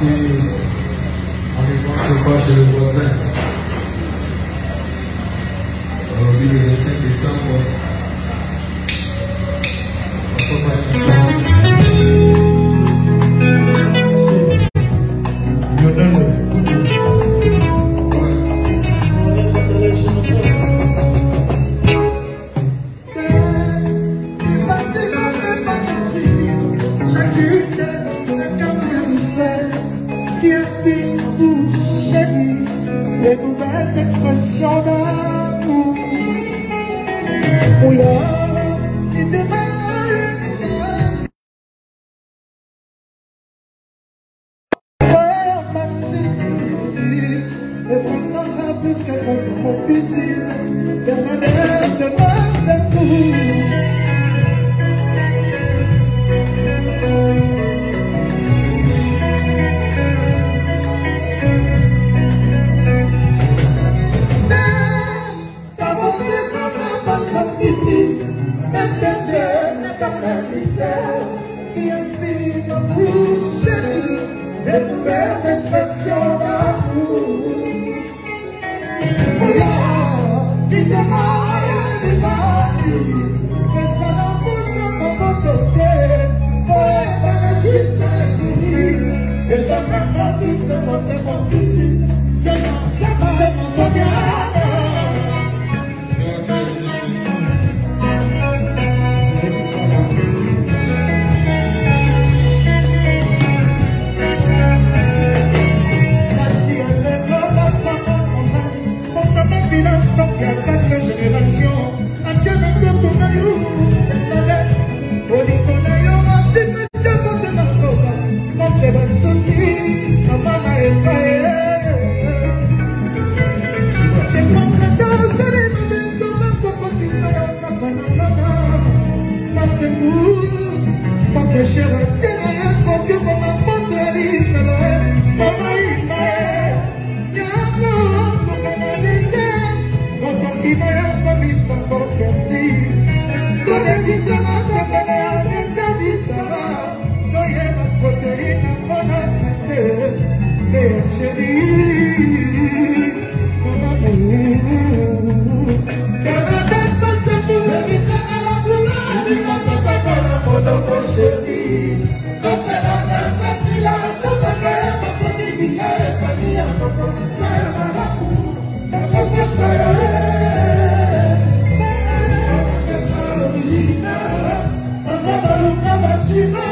في على الوقت الباشر الوزان eu devolvi Keep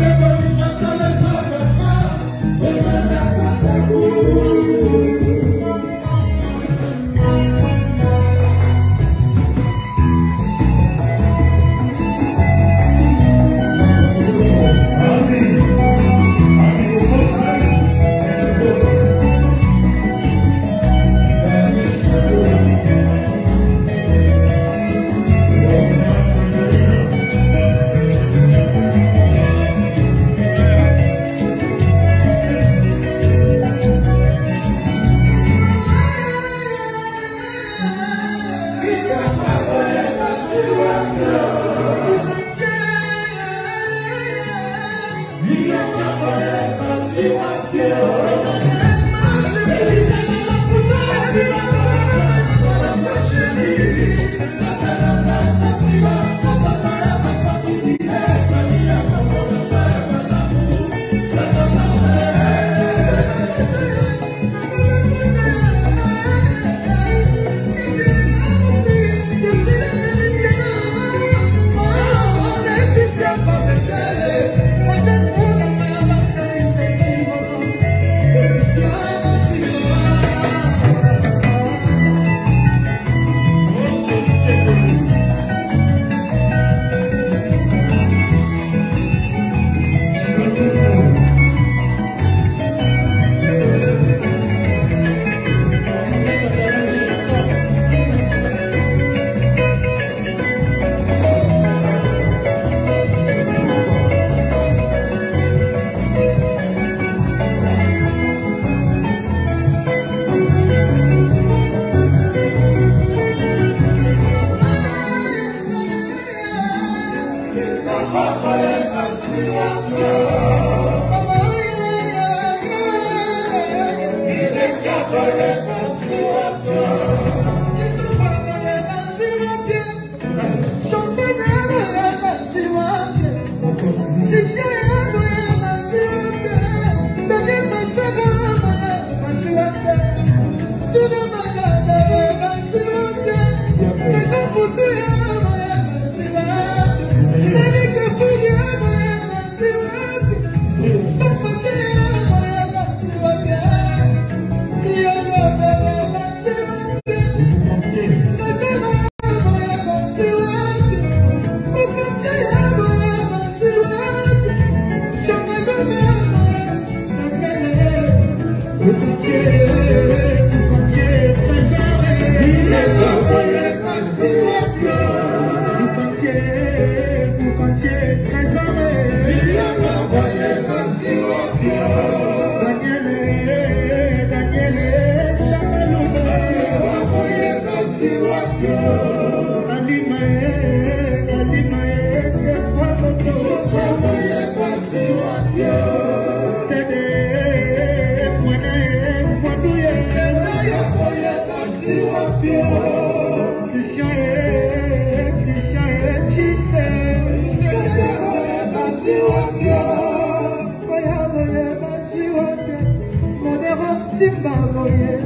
Thank Boye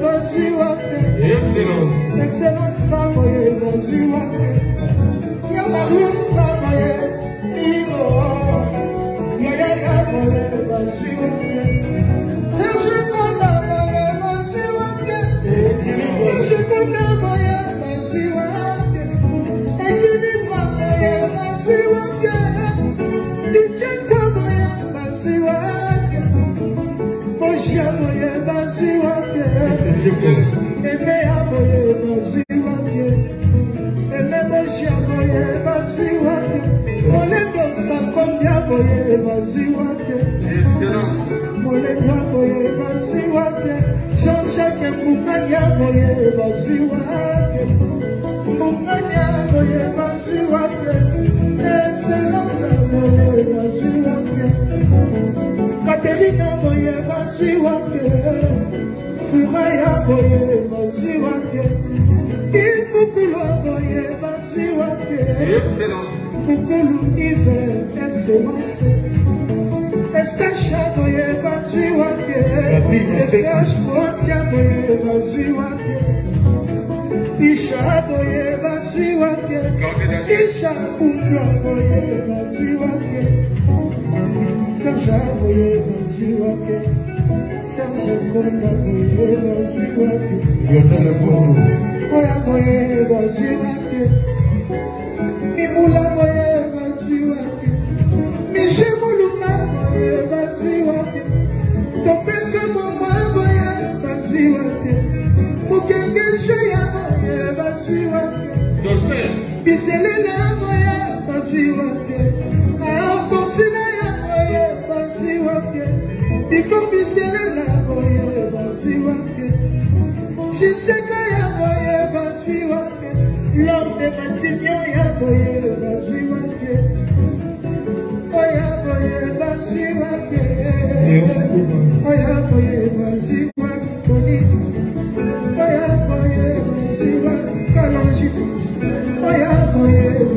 basiwake, Excellence. ye o ke Ikukulu ogo o maziwa ke Kukulu ibe ese wase Ese shago ye maziwa ke Ese ashmotia go ye maziwa ke Ishago ye maziwa ke Isha kundra yondele bongo oya koye bazwiwake mibula koye bazwiwake mishemuluma koye bazwiwake topete momwa koye bazwiwake mokengeshe ya koye bazwiwake biselela koye bazwiwake afortina ya koye bazwiwake ifo biselela Matignon ya